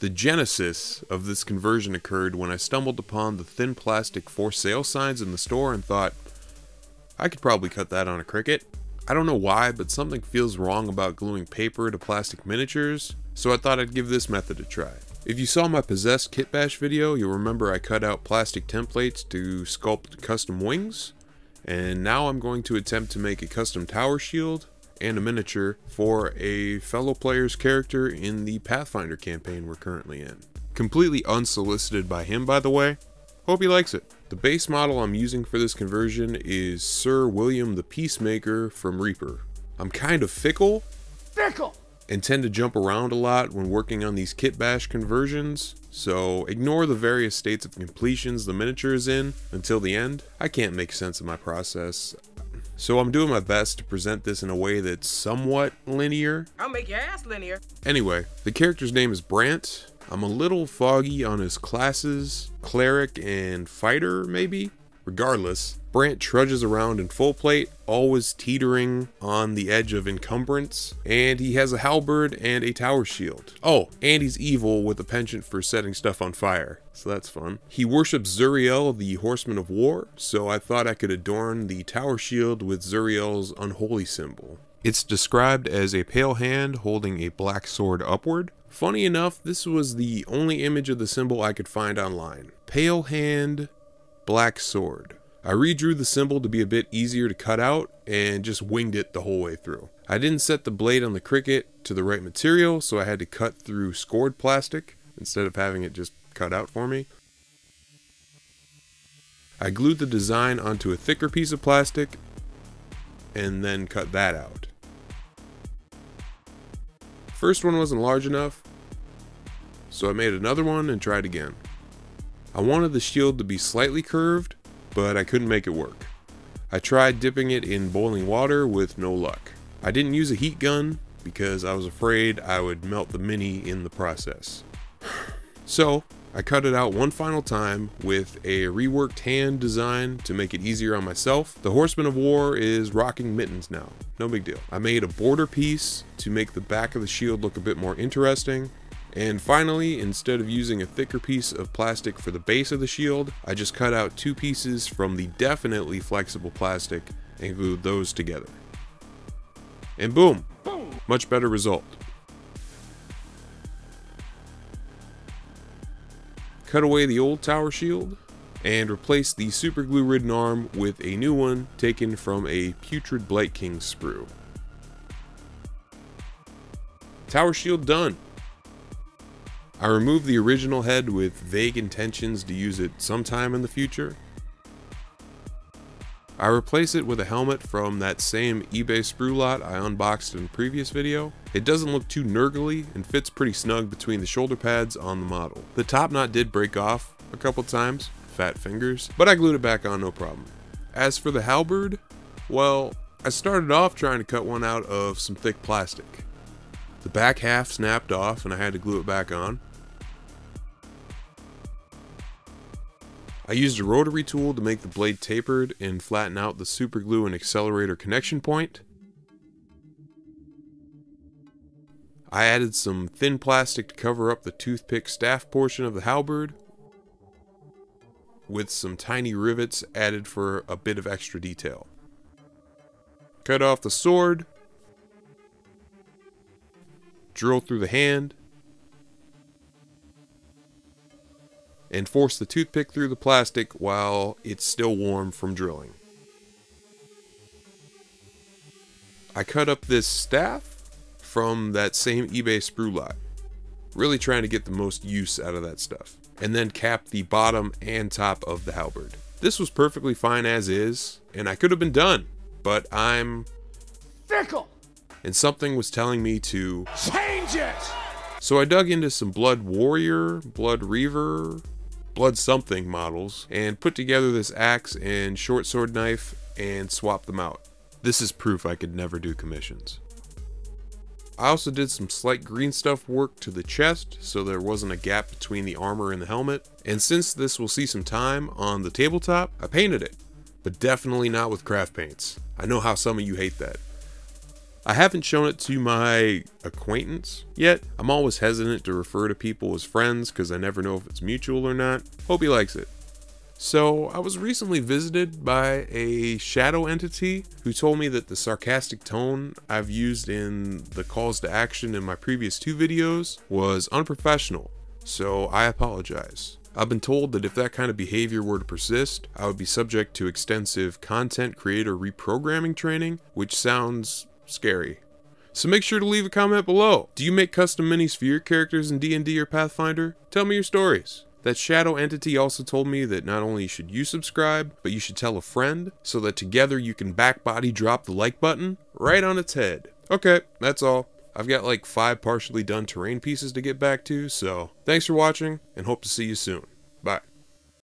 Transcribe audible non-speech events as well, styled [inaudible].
The genesis of this conversion occurred when I stumbled upon the thin plastic for sale signs in the store and thought, I could probably cut that on a Cricut. I don't know why, but something feels wrong about gluing paper to plastic miniatures, so I thought I'd give this method a try. If you saw my Possessed Kit Bash video, you'll remember I cut out plastic templates to sculpt custom wings, and now I'm going to attempt to make a custom tower shield and a miniature for a fellow player's character in the Pathfinder campaign we're currently in. Completely unsolicited by him, by the way. Hope he likes it. The base model I'm using for this conversion is Sir William the Peacemaker from Reaper. I'm kind of fickle. Fickle! And tend to jump around a lot when working on these kit bash conversions, so ignore the various states of completions the miniature is in until the end. I can't make sense of my process. So I'm doing my best to present this in a way that's somewhat linear. I'll make your ass linear. Anyway, the character's name is Brant. I'm a little foggy on his classes, cleric and fighter maybe? Regardless, Brant trudges around in full plate, always teetering on the edge of encumbrance, and he has a halberd and a tower shield. Oh, and he's evil with a penchant for setting stuff on fire, so that's fun. He worships Szuriel, the Horseman of War, so I thought I could adorn the tower shield with Szuriel's unholy symbol. It's described as a pale hand holding a black sword upward. Funny enough, this was the only image of the symbol I could find online. Pale hand, black sword. I redrew the symbol to be a bit easier to cut out and just winged it the whole way through. I didn't set the blade on the Cricut to the right material, so I had to cut through scored plastic instead of having it just cut out for me. I glued the design onto a thicker piece of plastic and then cut that out. First one wasn't large enough, so I made another one and tried again. I wanted the shield to be slightly curved, but I couldn't make it work. I tried dipping it in boiling water with no luck. I didn't use a heat gun because I was afraid I would melt the mini in the process. [sighs] So I cut it out one final time with a reworked hand design to make it easier on myself. The Horseman of War is rocking mittens now, no big deal. I made a border piece to make the back of the shield look a bit more interesting. And finally, instead of using a thicker piece of plastic for the base of the shield, I just cut out two pieces from the definitely flexible plastic and glued those together. And boom, much better result. Cut away the old tower shield and replace the super glue ridden arm with a new one taken from a putrid Blight King sprue. Tower shield done. I removed the original head with vague intentions to use it sometime in the future. I replace it with a helmet from that same eBay sprue lot I unboxed in a previous video. It doesn't look too nurgly and fits pretty snug between the shoulder pads on the model. The top knot did break off a couple times, fat fingers, but I glued it back on no problem. As for the halberd, well, I started off trying to cut one out of some thick plastic. The back half snapped off and I had to glue it back on. I used a rotary tool to make the blade tapered and flatten out the super glue and accelerator connection point. I added some thin plastic to cover up the toothpick staff portion of the halberd with some tiny rivets added for a bit of extra detail. Cut off the sword, drill through the hand, and force the toothpick through the plastic while it's still warm from drilling. I cut up this staff from that same eBay sprue lot. Really trying to get the most use out of that stuff. And then cap the bottom and top of the halberd. This was perfectly fine as is, and I could have been done, but I'm Fickle! and something was telling me to Change it! So I dug into some Blood Warrior, Blood Reaver, Blood Something models and put together this axe and short sword knife and swapped them out. This is proof I could never do commissions. I also did some slight green stuff work to the chest so there wasn't a gap between the armor and the helmet. And since this will see some time on the tabletop, I painted it. But definitely not with craft paints. I know how some of you hate that. I haven't shown it to my acquaintance yet. I'm always hesitant to refer to people as friends because I never know if it's mutual or not. Hope he likes it. So, I was recently visited by a shadow entity who told me that the sarcastic tone I've used in the calls to action in my previous two videos was unprofessional, so I apologize. I've been told that if that kind of behavior were to persist, I would be subject to extensive content creator reprogramming training, which sounds scary. So make sure to leave a comment below. Do you make custom minis for your characters in D&D or Pathfinder? Tell me your stories. That shadow entity also told me that not only should you subscribe, but you should tell a friend so that together you can back body drop the like button right on its head. Okay, that's all. I've got like five partially done terrain pieces to get back to, so thanks for watching and hope to see you soon. Bye.